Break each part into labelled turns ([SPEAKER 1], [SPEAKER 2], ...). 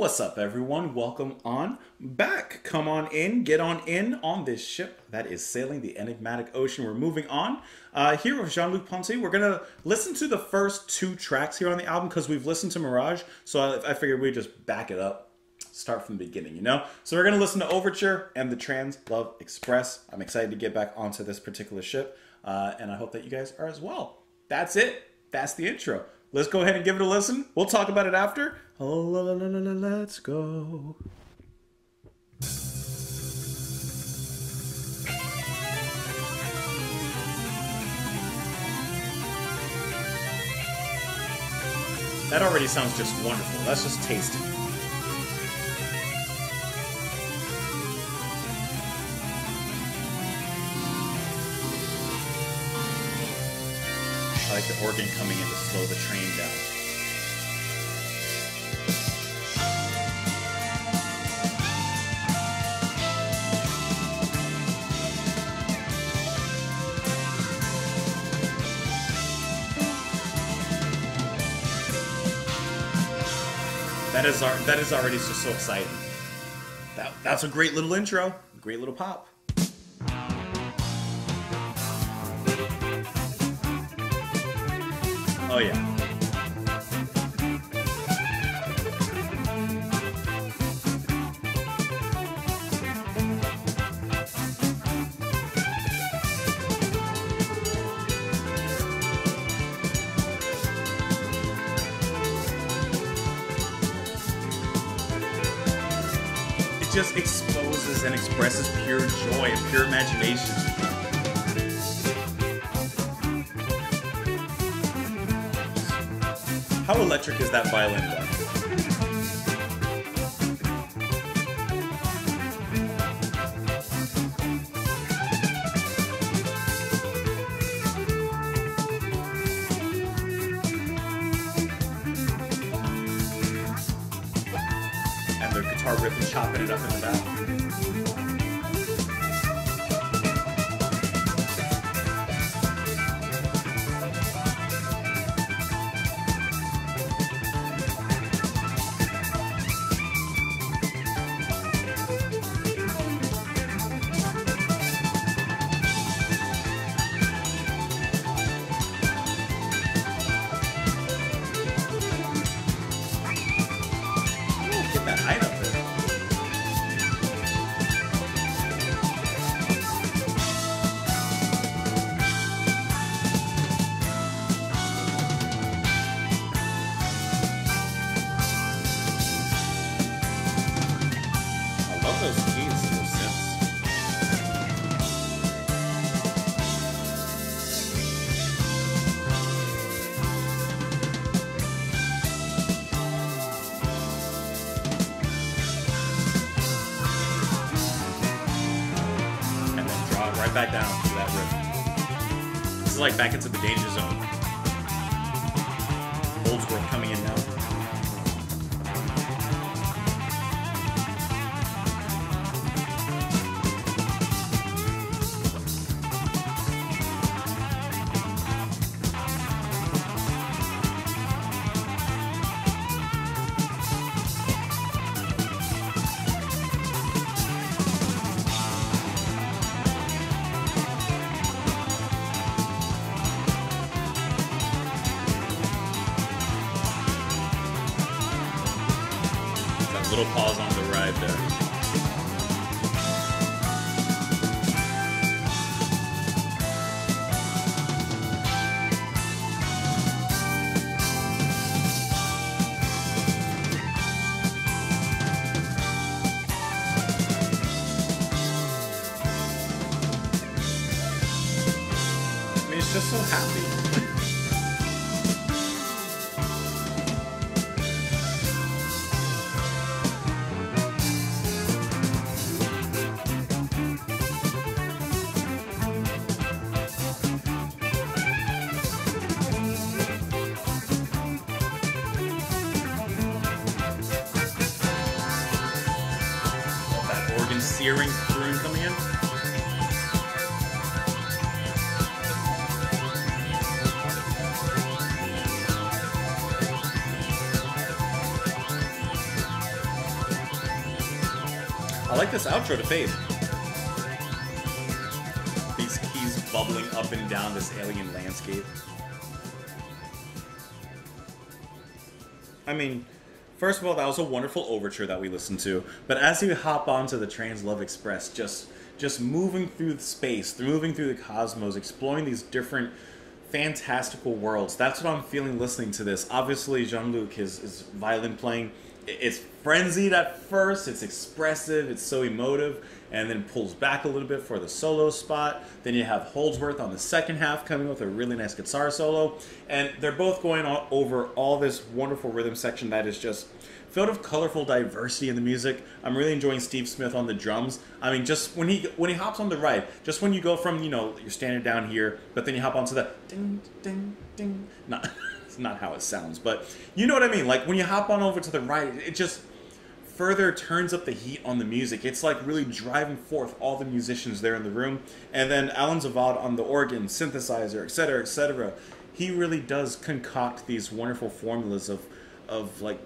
[SPEAKER 1] What's up, everyone? Welcome on back. Come on in, get on in on this ship that is sailing the enigmatic ocean. We're moving on. Uh, here with Jean Luc Ponty, we're going to listen to the first two tracks here on the album because we've listened to Mirage. So I, I figured we'd just back it up, start from the beginning, you know? So we're going to listen to Overture and the Trans Love Express. I'm excited to get back onto this particular ship, uh, and I hope that you guys are as well. That's it. That's the intro. Let's go ahead and give it a listen. We'll talk about it after. Oh, la, la, la, la, let's go. That already sounds just wonderful. Let's just tasty. I like the organ coming in to slow the train down. That is our, that is already just so exciting. That, that's a great little intro. Great little pop. Oh yeah. Just exposes and expresses pure joy and pure imagination. How electric is that violin though? And the guitar riff and chopping it up in the back. Right back down to that riff. This is like back into the danger zone. Little pause on the ride there. Just so happy. Organ searing coming in. I like this outro to Fade. These keys bubbling up and down this alien landscape. I mean, first of all, that was a wonderful overture that we listened to. But as you hop onto the Trans Love Express, just just moving through the space, moving through the cosmos, exploring these different fantastical worlds. That's what I'm feeling listening to this. Obviously, Jean Luc, his, his violin playing, it's frenzied at first, it's expressive, it's so emotive, and then pulls back a little bit for the solo spot. Then you have Holdsworth on the second half coming with a really nice guitar solo, and they're both going over all this wonderful rhythm section that is just filled with colorful diversity in the music. I'm really enjoying Steve Smith on the drums. I mean, just when he when he hops on the ride, just when you go from you know you're standing down here, but then you hop onto the ding ding ding. Not not how it sounds, but you know what I mean. Like when you hop on over to the right, it just further turns up the heat on the music. It's like really driving forth all the musicians there in the room, and then Allan Zavod on the organ, synthesizer, etc., etc. He really does concoct these wonderful formulas of of like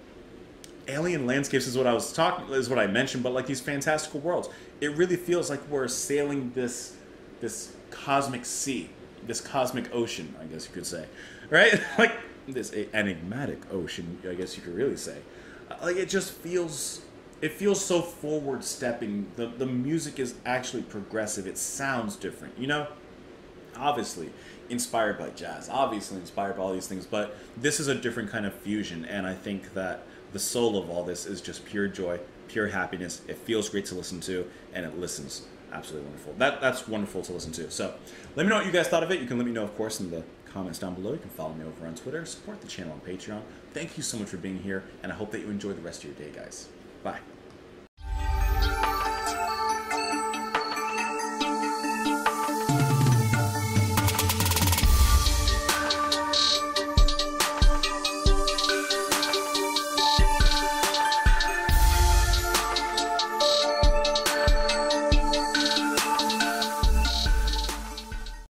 [SPEAKER 1] alien landscapes is what I was talking is what I mentioned, but like these fantastical worlds, it really feels like we're sailing this this cosmic sea, this cosmic ocean, I guess you could say, right? like this enigmatic ocean, I guess you could really say. Uh, like it just feels it feels so forward stepping. The the music is actually progressive. It sounds different, you know? Obviously inspired by jazz, obviously inspired by all these things, but this is a different kind of fusion and I think that the soul of all this is just pure joy, pure happiness. It feels great to listen to, and it listens absolutely wonderful. That that's wonderful to listen to. So let me know what you guys thought of it. You can let me know, of course, in the comments down below. You can follow me over on Twitter. Support the channel on Patreon. Thank you so much for being here, and I hope that you enjoy the rest of your day, guys. Bye.